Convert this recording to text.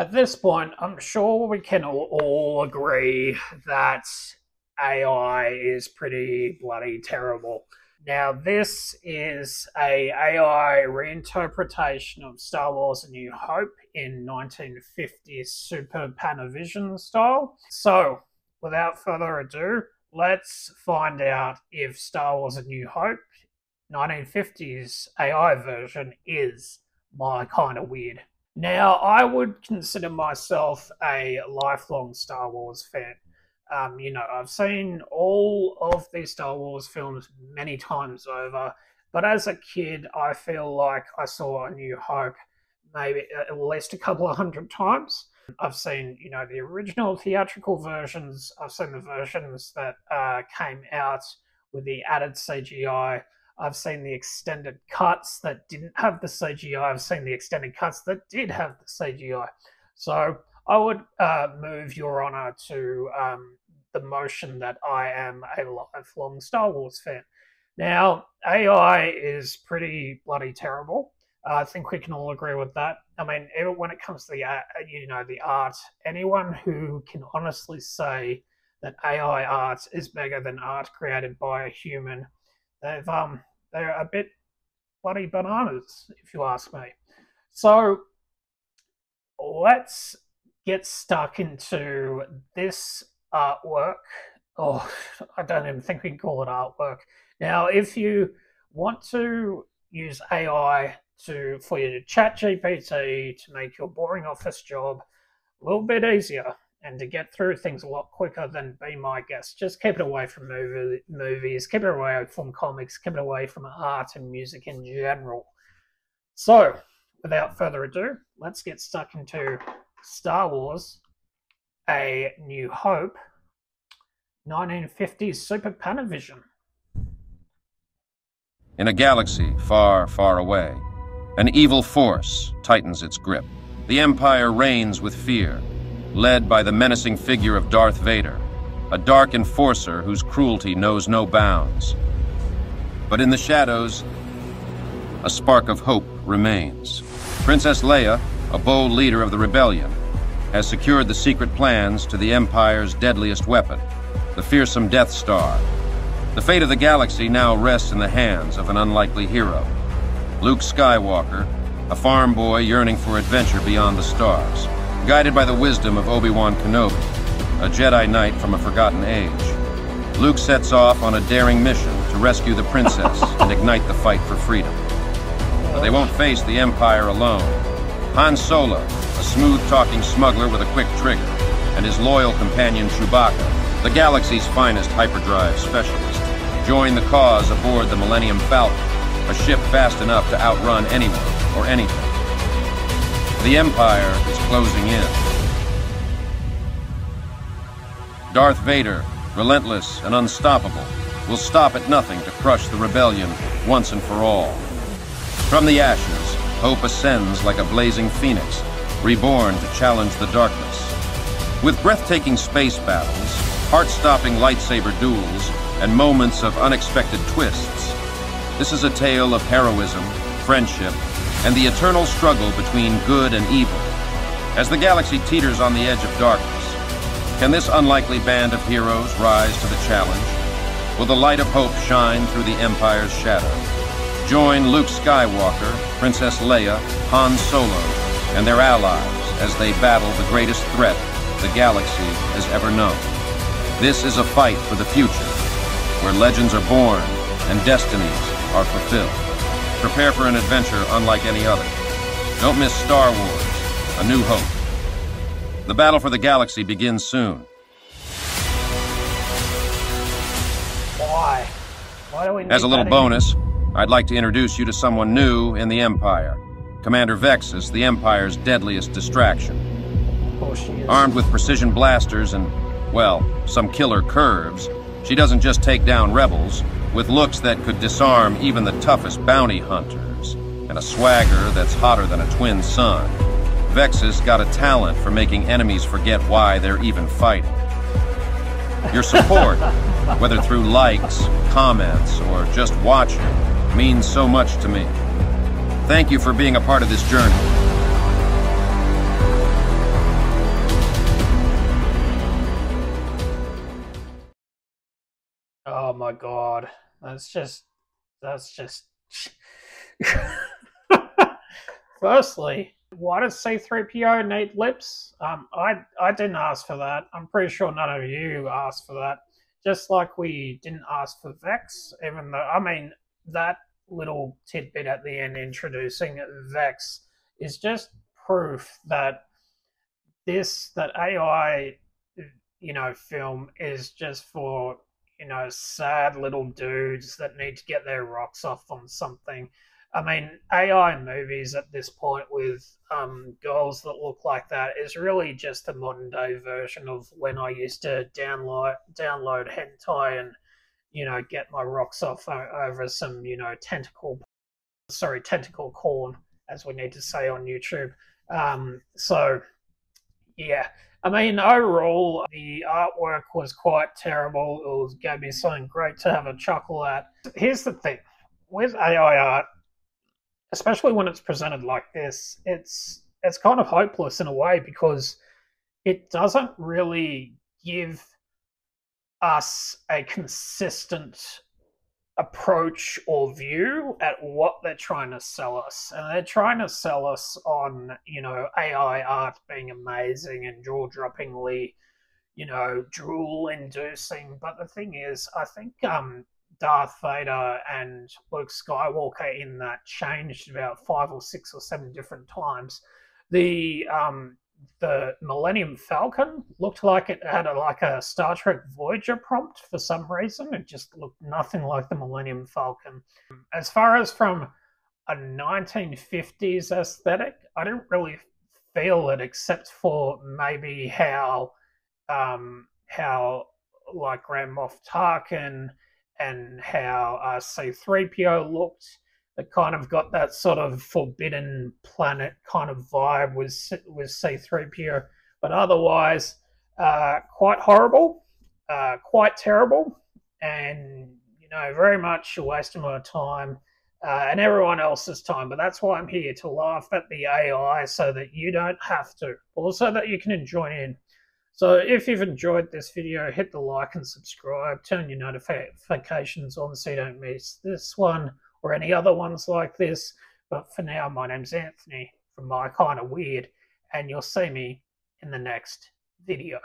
At this point, I'm sure we can all, agree that AI is pretty bloody terrible. Now, this is a AI reinterpretation of Star Wars: A New Hope in 1950s Super Panavision style. So, without further ado, let's find out if Star Wars: A New Hope 1950s AI version is my kind of weird. Now, I would consider myself a lifelong Star Wars fan. Um, you know, I've seen all of these Star Wars films many times over, but as a kid, I feel like I saw A New Hope maybe at least a couple of hundred times. I've seen, you know, the original theatrical versions. I've seen the versions that uh, came out with the added CGI. I've seen the extended cuts that didn't have the CGI. I've seen the extended cuts that did have the CGI. So I would uh, move Your Honor to um, the motion that I am a lifelong Star Wars fan. Now, AI is pretty bloody terrible. Uh, I think we can all agree with that. I mean, even when it comes to the uh, you know the art, anyone who can honestly say that AI art is bigger than art created by a human, they've um they're a bit bloody bananas, if you ask me. So let's get stuck into this artwork. Oh, I don't even think we can call it artwork. Now, if you want to use AI to for you to chat GPT to make your boring office job a little bit easier and to get through things a lot quicker than be my guest. Just keep it away from movie, movies, keep it away from comics, keep it away from art and music in general. So, without further ado, let's get stuck into Star Wars A New Hope 1950s Super Panavision. In a galaxy far, far away, an evil force tightens its grip. The Empire reigns with fear, led by the menacing figure of Darth Vader, a dark enforcer whose cruelty knows no bounds. But in the shadows, a spark of hope remains. Princess Leia, a bold leader of the rebellion, has secured the secret plans to the Empire's deadliest weapon, the fearsome Death Star. The fate of the galaxy now rests in the hands of an unlikely hero. Luke Skywalker, a farm boy yearning for adventure beyond the stars, guided by the wisdom of Obi-Wan Kenobi, a Jedi Knight from a forgotten age. Luke sets off on a daring mission to rescue the princess and ignite the fight for freedom. But they won't face the Empire alone. Han Solo, a smooth-talking smuggler with a quick trigger, and his loyal companion Chewbacca the galaxy's finest hyperdrive specialist, join the cause aboard the Millennium Falcon, a ship fast enough to outrun anyone or anything. The Empire is closing in. Darth Vader, relentless and unstoppable, will stop at nothing to crush the rebellion once and for all. From the ashes, hope ascends like a blazing phoenix, reborn to challenge the darkness. With breathtaking space battles, heart-stopping lightsaber duels, and moments of unexpected twists. This is a tale of heroism, friendship, and the eternal struggle between good and evil. As the galaxy teeters on the edge of darkness, can this unlikely band of heroes rise to the challenge? Will the light of hope shine through the Empire's shadow? Join Luke Skywalker, Princess Leia, Han Solo, and their allies as they battle the greatest threat the galaxy has ever known. This is a fight for the future, where legends are born and destinies are fulfilled. Prepare for an adventure unlike any other. Don't miss Star Wars, A New Hope. The battle for the galaxy begins soon. Why? Why do we As a little bonus, I'd like to introduce you to someone new in the Empire. Commander Vexus, the Empire's deadliest distraction. Oh, Armed with precision blasters and well, some killer curves, she doesn't just take down rebels, with looks that could disarm even the toughest bounty hunters, and a swagger that's hotter than a twin sun. Vexus got a talent for making enemies forget why they're even fighting. Your support, whether through likes, comments, or just watching, means so much to me. Thank you for being a part of this journey. My god, that's just that's just. Firstly, why does C3PO need lips? Um, I I didn't ask for that. I'm pretty sure none of you asked for that. Just like we didn't ask for Vex, even though I mean that little tidbit at the end introducing Vex is just proof that this that AI you know film is just for you know sad little dudes that need to get their rocks off on something I mean, AI movies at this point with um, girls that look like that is really just a modern day version of when I used to download download hentai and you know get my rocks off over some you know tentacle, sorry tentacle corn as we need to say on YouTube. Um, so yeah, I mean overall the artwork was quite terrible. It was gave me something great to have a chuckle at. Here's the thing with AI art especially when it's presented like this, it's it's kind of hopeless in a way because it doesn't really give us a consistent approach or view at what they're trying to sell us. And they're trying to sell us on, you know, AI art being amazing and jaw droppingly, you know, drool inducing. But the thing is, I think um Darth Vader and Luke Skywalker in that changed about five or six or seven different times. The um, the Millennium Falcon looked like it had a, like a Star Trek Voyager prompt for some reason. It just looked nothing like the Millennium Falcon. As far as from a 1950s aesthetic, I didn't really feel it except for maybe how um, how like Grand Moff Tarkin and how uh, C3PO looked. It kind of got that sort of forbidden planet kind of vibe with, with C3PO. But otherwise, uh, quite horrible, uh, quite terrible, and, you know, very much a waste of my time. Uh, and everyone else's time. But that's why I'm here to laugh at the AI so that you don't have to, also that you can join in. So if you've enjoyed this video, hit the like and subscribe, turn your notifications on so you don't miss this one or any other ones like this. But for now, my name's Anthony from My Kind of Weird, and you'll see me in the next video.